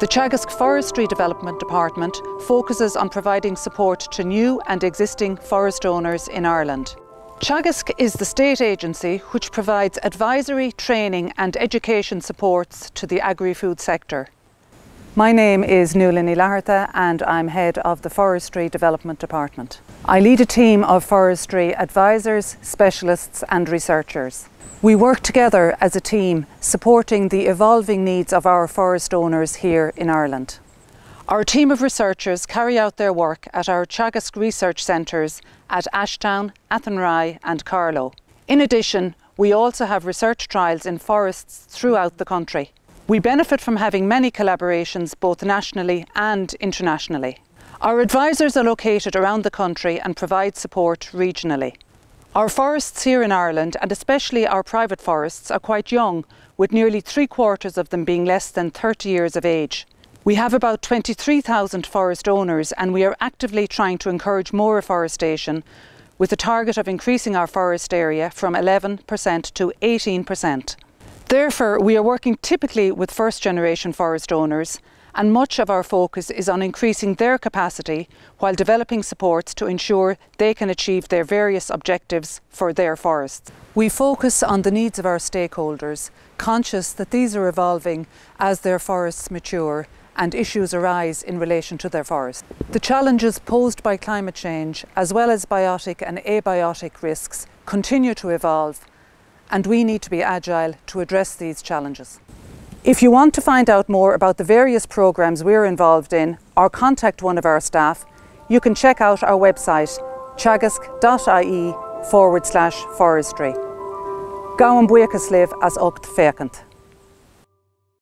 The Teagasc Forestry Development Department focuses on providing support to new and existing forest owners in Ireland. Teagasc is the state agency which provides advisory, training and education supports to the agri-food sector. My name is Nuala Ní Fhlatharta and I'm head of the Forestry Development Department. I lead a team of forestry advisors, specialists and researchers. We work together as a team supporting the evolving needs of our forest owners here in Ireland. Our team of researchers carry out their work at our Teagasc research centres at Ashtown, Athenry and Carlow. In addition, we also have research trials in forests throughout the country. We benefit from having many collaborations both nationally and internationally. Our advisors are located around the country and provide support regionally. Our forests here in Ireland, and especially our private forests, are quite young, with nearly three quarters of them being less than 30 years of age. We have about 23,000 forest owners and we are actively trying to encourage more afforestation with the target of increasing our forest area from 11% to 18%. Therefore, we are working typically with first generation forest owners and much of our focus is on increasing their capacity while developing supports to ensure they can achieve their various objectives for their forests. We focus on the needs of our stakeholders, conscious that these are evolving as their forests mature and issues arise in relation to their forests. The challenges posed by climate change, as well as biotic and abiotic risks, continue to evolve and we need to be agile to address these challenges. If you want to find out more about the various programmes we're involved in or contact one of our staff, you can check out our website teagasc.ie forward slash forestry. Libh as ocht fécant.